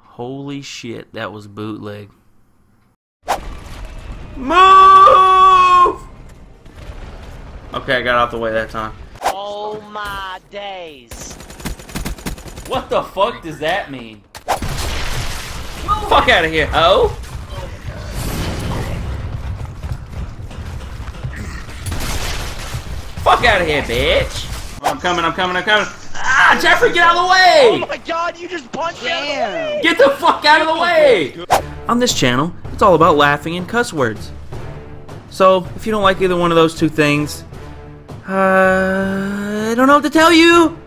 Holy shit, that was bootleg. Move! Okay, I got out the way that time. Oh my days. What the fuck does that mean? Fuck out of here, oh! Fuck out of here, bitch! I'm coming, I'm coming, I'm coming. Ah, Jeffrey, get out of the way! Oh my god, you just punched me out of the way. Get the fuck out of the way! On this channel, it's all about laughing and cuss words. So, if you don't like either one of those two things, uh, I don't know what to tell you!